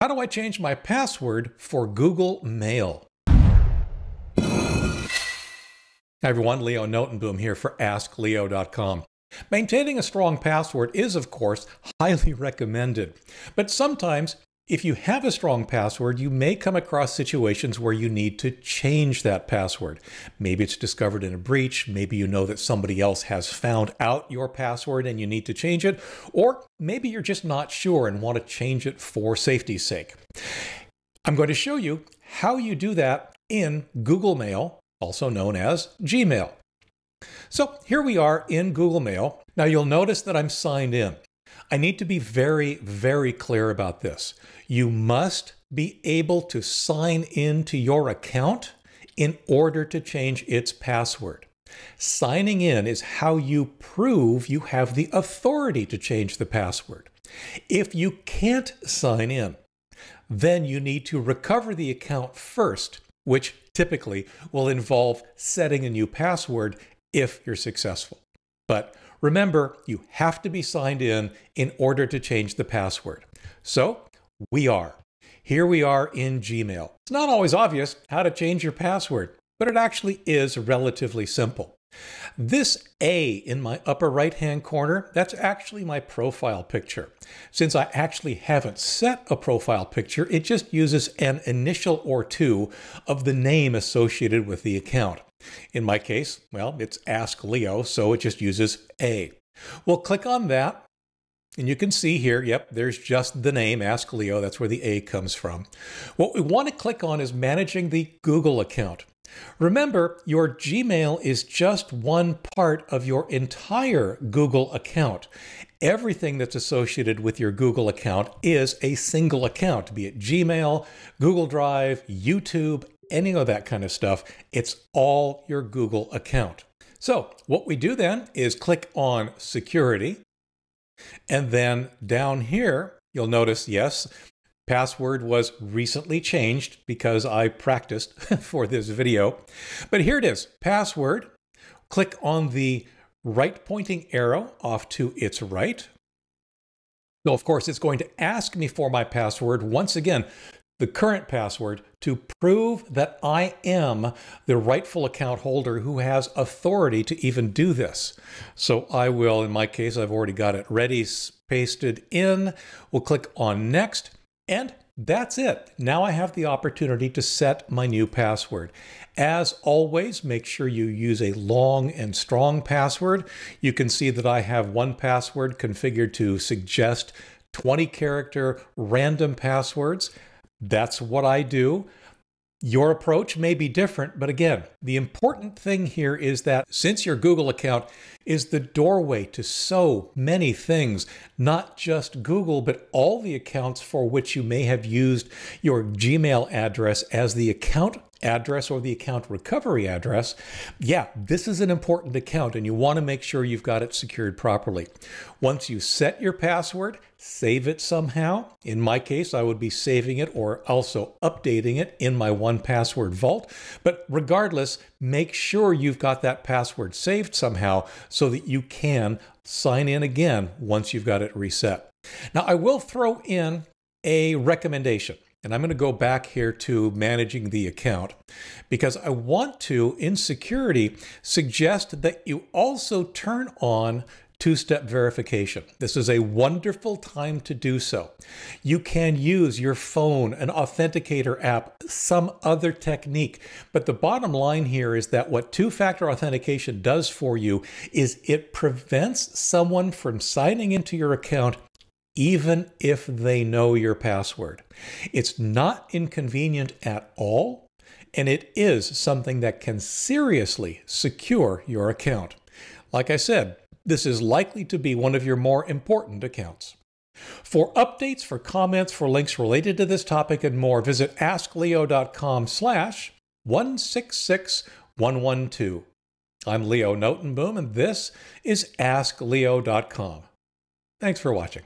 How do I change my password for Google Mail? Hi everyone, Leo Notenboom here for AskLeo.com. Maintaining a strong password is, of course, highly recommended, but sometimes if you have a strong password, you may come across situations where you need to change that password. Maybe it's discovered in a breach, maybe you know that somebody else has found out your password and you need to change it, or maybe you're just not sure and want to change it for safety's sake. I'm going to show you how you do that in Google Mail, also known as Gmail. So here we are in Google Mail. Now you'll notice that I'm signed in. I need to be very, very clear about this. You must be able to sign into your account in order to change its password. Signing in is how you prove you have the authority to change the password. If you can't sign in, then you need to recover the account first, which typically will involve setting a new password if you're successful. But Remember, you have to be signed in in order to change the password. So we are. Here we are in Gmail. It's not always obvious how to change your password, but it actually is relatively simple. This A in my upper right hand corner, that's actually my profile picture. Since I actually haven't set a profile picture, it just uses an initial or two of the name associated with the account. In my case, well, it's Ask Leo, so it just uses A. We'll click on that, and you can see here, yep, there's just the name, Ask Leo. That's where the A comes from. What we want to click on is managing the Google account. Remember, your Gmail is just one part of your entire Google account. Everything that's associated with your Google account is a single account, be it Gmail, Google Drive, YouTube, any of that kind of stuff. It's all your Google account. So what we do then is click on security. And then down here, you'll notice, yes, password was recently changed because I practiced for this video. But here it is, password. Click on the right pointing arrow off to its right. So of course, it's going to ask me for my password. Once again, the current password to prove that I am the rightful account holder who has authority to even do this. So I will, in my case, I've already got it ready, pasted in. We'll click on next and that's it. Now I have the opportunity to set my new password. As always, make sure you use a long and strong password. You can see that I have 1Password configured to suggest 20 character random passwords. That's what I do. Your approach may be different, but again, the important thing here is that since your Google account is the doorway to so many things, not just Google, but all the accounts for which you may have used your Gmail address as the account address or the account recovery address, yeah, this is an important account and you want to make sure you've got it secured properly. Once you set your password, save it somehow. In my case, I would be saving it or also updating it in my 1Password vault. But regardless, make sure you've got that password saved somehow so that you can sign in again once you've got it reset. Now, I will throw in a recommendation. And I'm going to go back here to managing the account because I want to, in security, suggest that you also turn on two-step verification. This is a wonderful time to do so. You can use your phone, an authenticator app, some other technique. But the bottom line here is that what two-factor authentication does for you is it prevents someone from signing into your account even if they know your password. It's not inconvenient at all, and it is something that can seriously secure your account. Like I said, this is likely to be one of your more important accounts. For updates, for comments, for links related to this topic and more, visit askleo.com slash 166112. I'm Leo Notenboom, and this is AskLeo.com. Thanks for watching.